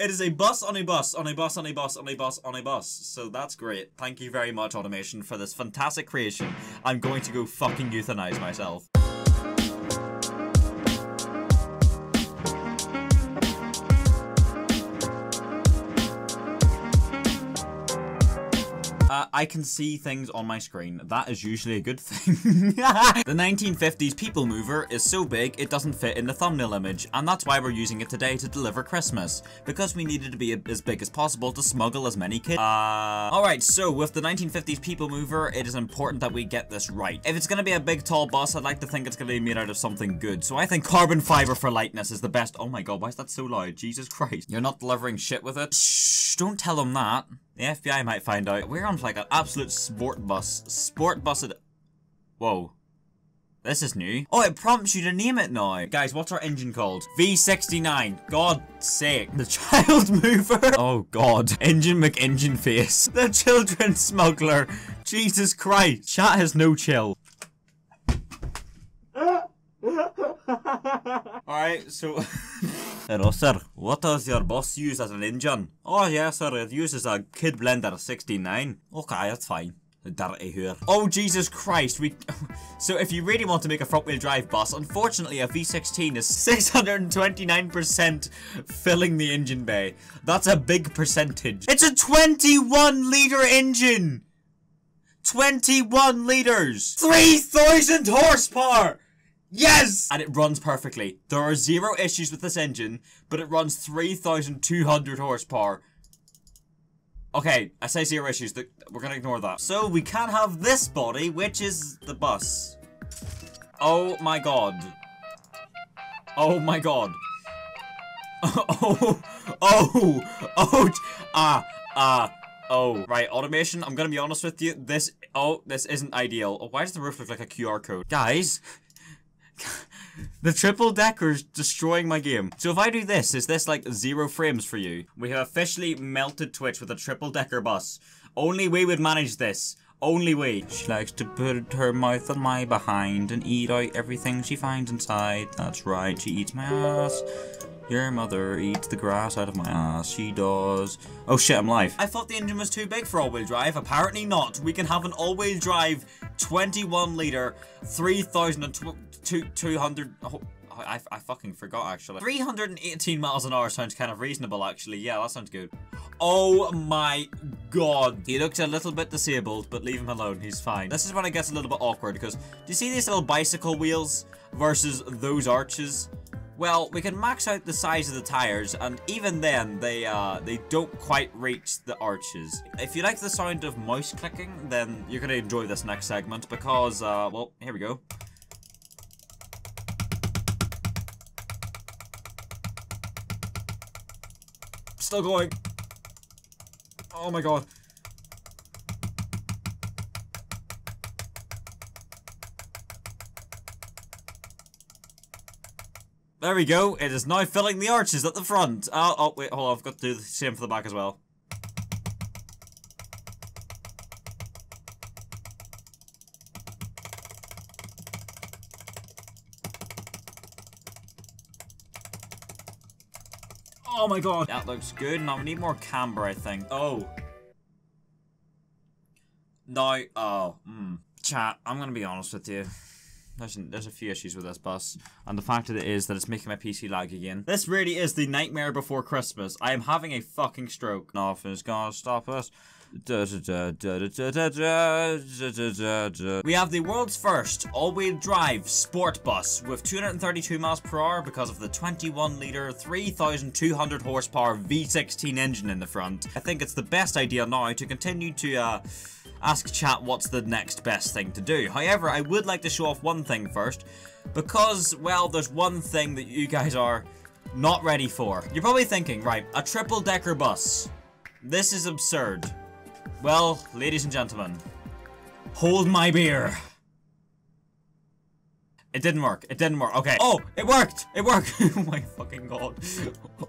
It is a bus on a bus on a bus on a bus on a bus on a bus. So that's great. Thank you very much, Automation, for this fantastic creation. I'm going to go fucking euthanize myself. Uh, I can see things on my screen. That is usually a good thing. the 1950s People Mover is so big it doesn't fit in the thumbnail image, and that's why we're using it today to deliver Christmas, because we needed to be as big as possible to smuggle as many kids. Uh, Alright, so with the 1950s People Mover, it is important that we get this right. If it's gonna be a big tall bus, I'd like to think it's gonna be made out of something good, so I think carbon fiber for lightness is the best- Oh my god, why is that so loud? Jesus Christ. You're not delivering shit with it? Shh, don't tell them that. The FBI might find out. We're on like an absolute sport bus. Sport bus Whoa. This is new. Oh, it prompts you to name it now. Guys, what's our engine called? V69. God's sake. The child mover. Oh, God. Engine McEngine face. The children smuggler. Jesus Christ. Chat has no chill. Alright, so... Hello, sir. What does your boss use as an engine? Oh, yeah, sir. It uses a Kid Blender 69. Okay, that's fine. Dirty here. Oh, Jesus Christ. We. So, if you really want to make a front wheel drive bus, unfortunately, a V16 is 629% filling the engine bay. That's a big percentage. It's a 21 litre engine! 21 litres! 3,000 horsepower! Yes! And it runs perfectly. There are zero issues with this engine, but it runs 3,200 horsepower. Okay, I say zero issues, we're gonna ignore that. So we can have this body, which is the bus. Oh my god. Oh my god. Oh, oh, oh, ah, ah, oh. Right, automation, I'm gonna be honest with you, this, oh, this isn't ideal. Oh, why does the roof look like a QR code? Guys, the triple decker is destroying my game. So if I do this, is this like zero frames for you? We have officially melted Twitch with a triple decker bus. Only we would manage this. Only we. She likes to put her mouth on my behind and eat out everything she finds inside. That's right, she eats my ass. Your mother eats the grass out of my ass. She does. Oh shit, I'm live. I thought the engine was too big for all-wheel drive. Apparently not. We can have an all-wheel drive 21 litre 3,200... Oh, I, I fucking forgot actually. 318 miles an hour sounds kind of reasonable actually. Yeah, that sounds good. Oh my god. He looks a little bit disabled, but leave him alone. He's fine. This is when it gets a little bit awkward because do you see these little bicycle wheels versus those arches? Well, we can max out the size of the tires, and even then, they uh, they don't quite reach the arches. If you like the sound of mouse clicking, then you're gonna enjoy this next segment, because, uh, well, here we go. Still going. Oh my god. There we go. It is now filling the arches at the front. Oh, oh, wait, hold on. I've got to do the same for the back as well. Oh my god. That looks good. Now we need more camber, I think. Oh. No. Oh. Hmm. Chat, I'm gonna be honest with you. There's, there's a few issues with this bus, and the fact of it is that it's making my PC lag again. This really is the nightmare before Christmas. I am having a fucking stroke. Nothing's gonna stop us. We have the world's first all-wheel drive sport bus with 232 miles per hour because of the 21 litre 3200 horsepower V16 engine in the front. I think it's the best idea now to continue to uh, ask chat what's the next best thing to do. However, I would like to show off one thing first, because, well, there's one thing that you guys are not ready for. You're probably thinking, right, a triple-decker bus. This is absurd. Well, ladies and gentlemen, hold my beer. It didn't work. It didn't work. Okay. Oh, it worked. It worked. oh my fucking god.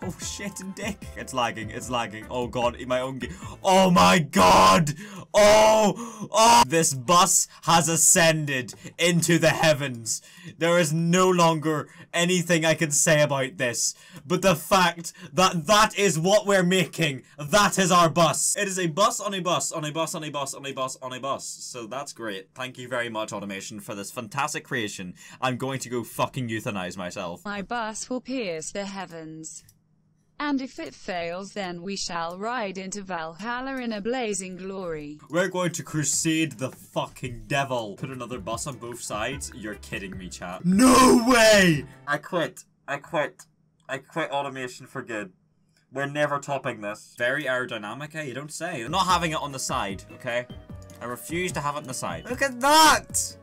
Oh shit, dick. It's lagging. It's lagging. Oh god, my own. Oh my god. Oh, oh. This bus has ascended into the heavens. There is no longer anything I can say about this. But the fact that that is what we're making. That is our bus. It is a bus on a bus on a bus on a bus on a bus on a bus. So that's great. Thank you very much, Automation, for this fantastic creation. I'm going to go fucking euthanize myself. My bus will pierce the heavens. And if it fails then we shall ride into Valhalla in a blazing glory. We're going to crusade the fucking devil. Put another bus on both sides? You're kidding me, chat. No way! I quit. I quit. I quit automation for good. We're never topping this. Very aerodynamic, eh? You don't say. I'm not having it on the side, okay? I refuse to have it on the side. Look at that!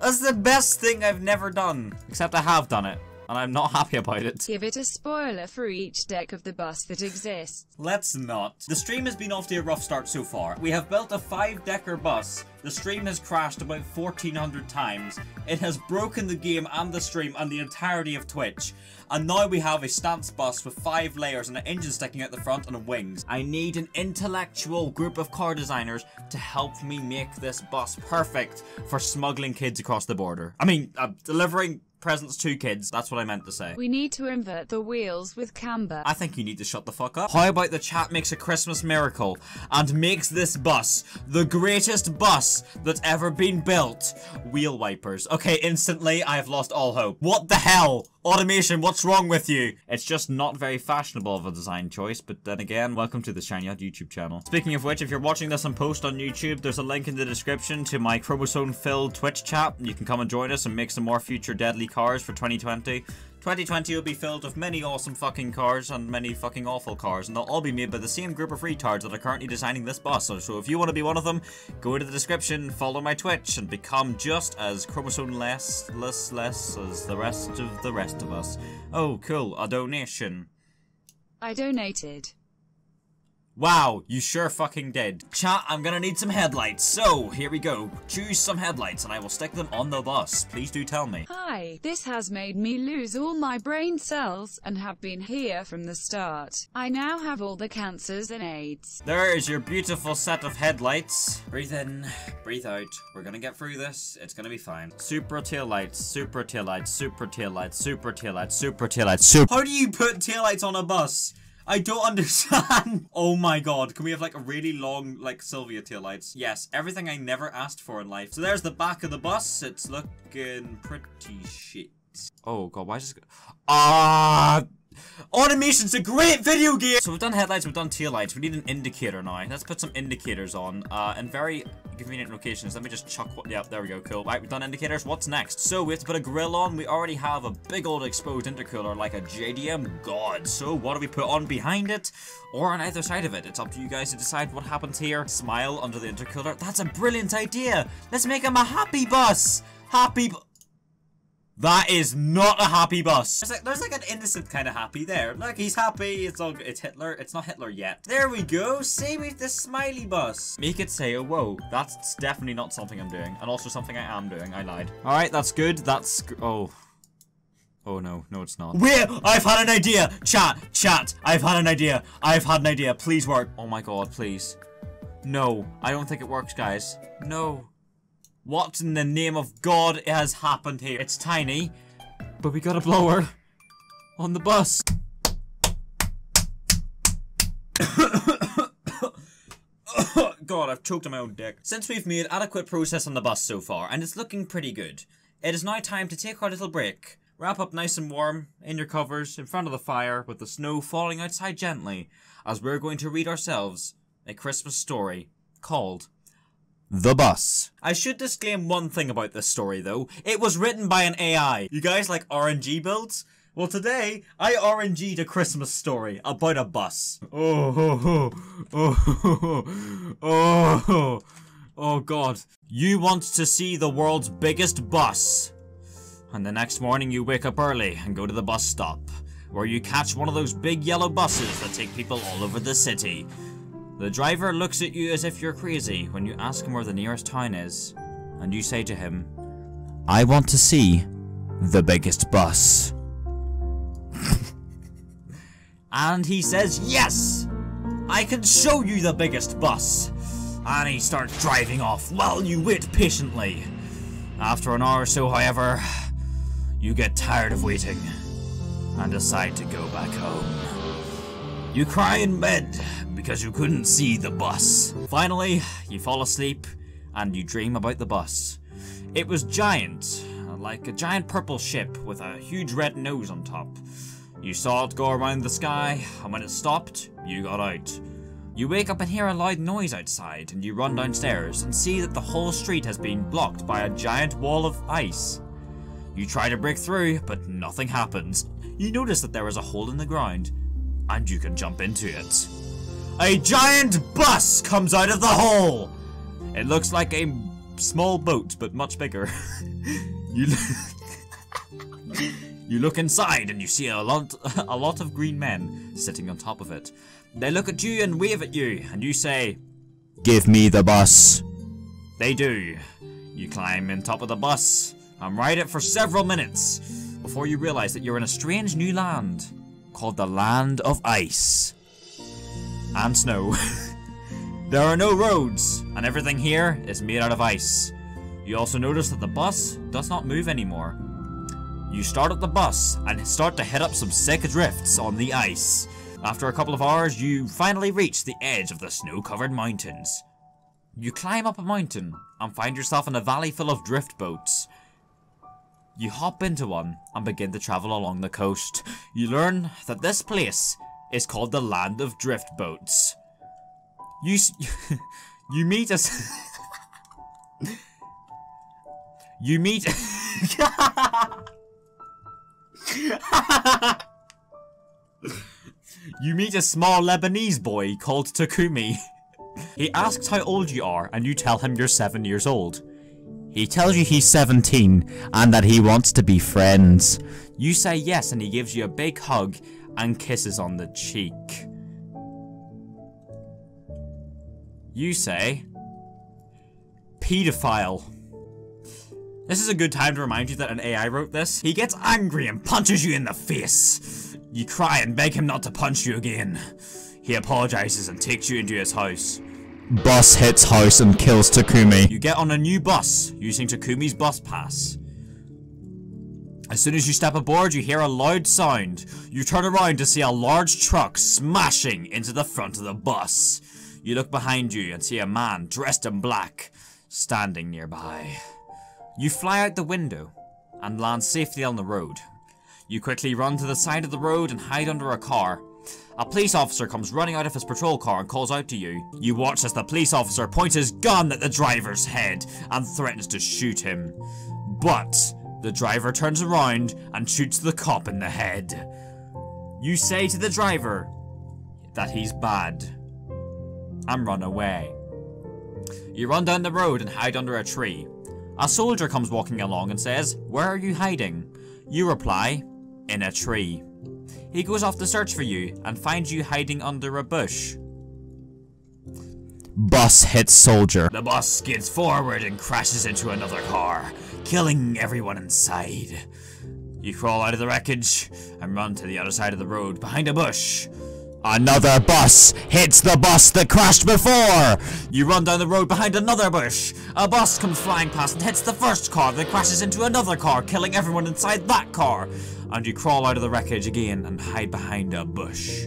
That's the best thing I've never done. Except I have done it and I'm not happy about it. Give it a spoiler for each deck of the bus that exists. Let's not. The stream has been off to a rough start so far. We have built a five-decker bus. The stream has crashed about 1400 times. It has broken the game and the stream and the entirety of Twitch. And now we have a stance bus with five layers and an engine sticking out the front and wings. I need an intellectual group of car designers to help me make this bus perfect for smuggling kids across the border. I mean, uh, delivering presents to kids. That's what I meant to say. We need to invert the wheels with camber. I think you need to shut the fuck up. How about the chat makes a Christmas miracle and makes this bus the greatest bus that's ever been built? Wheel wipers. Okay, instantly I have lost all hope. What the hell? Automation, what's wrong with you? It's just not very fashionable of a design choice, but then again, welcome to the Shiny YouTube channel. Speaking of which, if you're watching this on post on YouTube, there's a link in the description to my chromosome-filled Twitch chat. You can come and join us and make some more future deadly cars for 2020. 2020 will be filled with many awesome fucking cars and many fucking awful cars, and they'll all be made by the same group of retards that are currently designing this bus. So, if you want to be one of them, go into the description, follow my Twitch, and become just as chromosome-less, less, less as the rest of the rest of us. Oh, cool, a donation. I donated. Wow, you sure fucking did. Chat, I'm gonna need some headlights, so here we go. Choose some headlights and I will stick them on the bus. Please do tell me. Hi, this has made me lose all my brain cells, and have been here from the start. I now have all the cancers and AIDS. There is your beautiful set of headlights. Breathe in, breathe out. We're gonna get through this. It's gonna be fine. Super tail lights, super tail lights, super tail lights, super tail lights, super tail lights, super- How do you put tail lights on a bus? I don't understand. oh my god. Can we have like a really long, like, Silvia tail lights? Yes, everything I never asked for in life. So there's the back of the bus. It's looking pretty shit. Oh god, why is this... Ah... Uh, Automation's a great video game! So we've done headlights, we've done tail lights. We need an indicator now. Let's put some indicators on. Uh, in very convenient locations. Let me just chuck what- Yep, there we go, cool. Right, we've done indicators. What's next? So we have to put a grill on. We already have a big old exposed intercooler like a JDM god. So what do we put on behind it? Or on either side of it? It's up to you guys to decide what happens here. Smile under the intercooler. That's a brilliant idea! Let's make him a happy bus! Happy that is not a happy bus. There's like, there's like an innocent kind of happy there. Look, he's happy. It's all it's Hitler. It's not Hitler yet. There we go. Say with the smiley bus. Make it say, oh, whoa. That's definitely not something I'm doing. And also something I am doing. I lied. All right, that's good. That's, oh. Oh no, no it's not. Wait, I've had an idea! Chat, chat, I've had an idea. I've had an idea, please work. Oh my god, please. No, I don't think it works, guys. No. What in the name of God has happened here? It's tiny, but we got a blower on the bus. God, I've choked on my own dick. Since we've made adequate progress on the bus so far, and it's looking pretty good, it is now time to take our little break. Wrap up nice and warm, in your covers, in front of the fire, with the snow falling outside gently, as we're going to read ourselves a Christmas story called the Bus. I should disclaim one thing about this story though. It was written by an AI. You guys like RNG builds? Well today, I RNG'd a Christmas story about a bus. Oh, oh, oh, oh, oh, oh, oh god. You want to see the world's biggest bus. And the next morning you wake up early and go to the bus stop, where you catch one of those big yellow buses that take people all over the city. The driver looks at you as if you're crazy when you ask him where the nearest town is, and you say to him, I want to see the biggest bus. and he says, Yes! I can show you the biggest bus! And he starts driving off while you wait patiently. After an hour or so, however, you get tired of waiting and decide to go back home. You cry in bed because you couldn't see the bus. Finally, you fall asleep and you dream about the bus. It was giant, like a giant purple ship with a huge red nose on top. You saw it go around the sky, and when it stopped, you got out. You wake up and hear a loud noise outside, and you run downstairs and see that the whole street has been blocked by a giant wall of ice. You try to break through, but nothing happens. You notice that there is a hole in the ground, and you can jump into it. A giant bus comes out of the hole! It looks like a small boat, but much bigger. you, you look inside and you see a lot, a lot of green men sitting on top of it. They look at you and wave at you, and you say, Give me the bus. They do. You climb in top of the bus and ride it for several minutes before you realize that you're in a strange new land called the Land of Ice and Snow. there are no roads, and everything here is made out of ice. You also notice that the bus does not move anymore. You start up the bus and start to hit up some sick drifts on the ice. After a couple of hours, you finally reach the edge of the snow-covered mountains. You climb up a mountain and find yourself in a valley full of drift boats. You hop into one and begin to travel along the coast. You learn that this place is called the Land of Drift Boats. You you meet us. you meet. you meet a small Lebanese boy called Takumi. He asks how old you are, and you tell him you're seven years old. He tells you he's 17 and that he wants to be friends. You say yes, and he gives you a big hug and kisses on the cheek. You say, pedophile. This is a good time to remind you that an AI wrote this. He gets angry and punches you in the face. You cry and beg him not to punch you again. He apologizes and takes you into his house. Bus hits house and kills Takumi. You get on a new bus using Takumi's bus pass. As soon as you step aboard, you hear a loud sound. You turn around to see a large truck smashing into the front of the bus. You look behind you and see a man dressed in black standing nearby. You fly out the window and land safely on the road. You quickly run to the side of the road and hide under a car. A police officer comes running out of his patrol car and calls out to you. You watch as the police officer points his gun at the driver's head and threatens to shoot him. But the driver turns around and shoots the cop in the head. You say to the driver that he's bad and run away. You run down the road and hide under a tree. A soldier comes walking along and says, Where are you hiding? You reply, In a tree. He goes off to search for you and finds you hiding under a bush. Bus hits soldier. The bus skids forward and crashes into another car, killing everyone inside. You crawl out of the wreckage and run to the other side of the road behind a bush. Another bus hits the bus that crashed before! You run down the road behind another bush. A bus comes flying past and hits the first car that crashes into another car, killing everyone inside that car. And you crawl out of the wreckage again and hide behind a bush.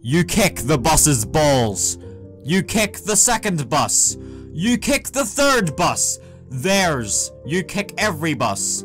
You kick the bus's balls. You kick the second bus. You kick the third bus. Theirs. You kick every bus.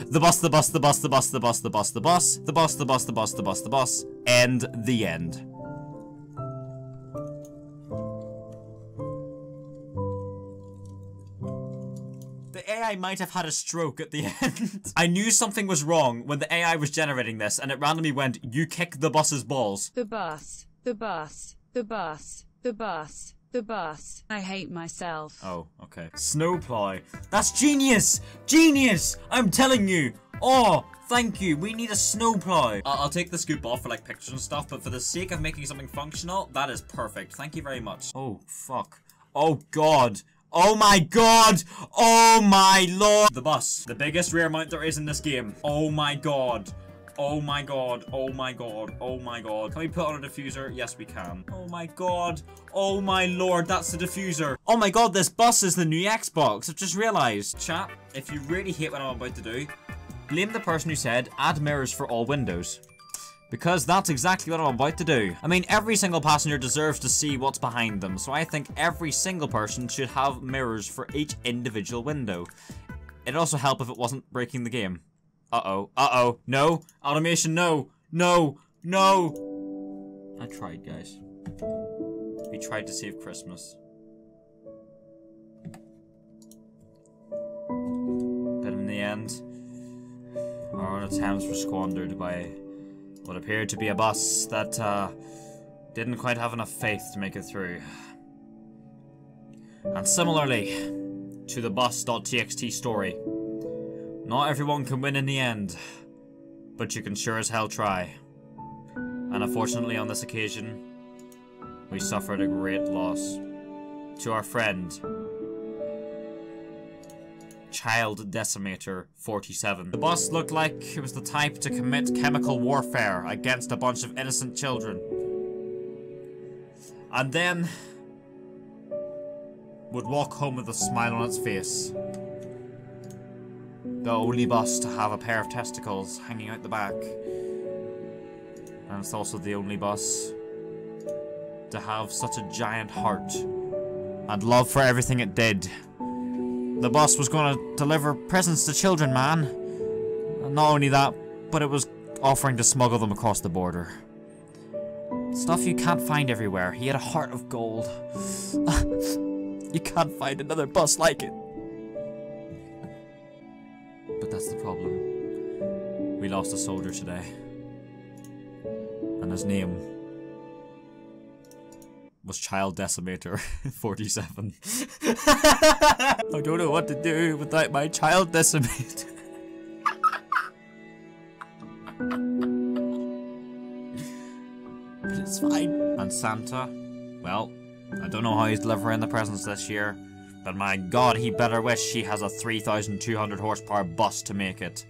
the bus, the bus, the bus, the bus, the bus, the bus, the bus, the bus, the bus, the bus, the bus, the bus, and the end. The AI might have had a stroke at the end. I knew something was wrong when the AI was generating this, and it randomly went, you kick the bus's balls. The bus, the bus, the bus, the bus, the bus. I hate myself. Oh, okay. Snowplow. That's genius! Genius! I'm telling you! Oh, thank you. We need a snowplow. I'll, I'll take the scoop off for like pictures and stuff, but for the sake of making something functional, that is perfect. Thank you very much. Oh, fuck. Oh, God. Oh my god! Oh my lord! The bus. The biggest rear mount there is in this game. Oh my god. Oh my god, oh my god, oh my god. Can we put on a diffuser? Yes, we can. Oh my god, oh my lord, that's the diffuser. Oh my god, this bus is the new Xbox. I've just realized. Chat, if you really hate what I'm about to do, blame the person who said add mirrors for all windows. Because that's exactly what I'm about to do. I mean, every single passenger deserves to see what's behind them, so I think every single person should have mirrors for each individual window. It'd also help if it wasn't breaking the game. Uh-oh. Uh-oh. No. Automation, no. No. No. I tried, guys. We tried to save Christmas. But in the end, our attempts were squandered by what appeared to be a bus that, uh, didn't quite have enough faith to make it through. And similarly to the bus.txt story, not everyone can win in the end, but you can sure as hell try. And unfortunately on this occasion, we suffered a great loss to our friend, Child Decimator 47. The boss looked like it was the type to commit chemical warfare against a bunch of innocent children. And then would walk home with a smile on its face. The only bus to have a pair of testicles hanging out the back. And it's also the only bus to have such a giant heart and love for everything it did. The bus was going to deliver presents to children, man. And not only that, but it was offering to smuggle them across the border. Stuff you can't find everywhere. He had a heart of gold. you can't find another bus like it. But that's the problem. We lost a soldier today. And his name was Child Decimator 47. I don't know what to do without my Child Decimator. but it's fine. And Santa, well, I don't know how he's delivering the presents this year, but my god, he better wish she has a 3,200 horsepower bus to make it.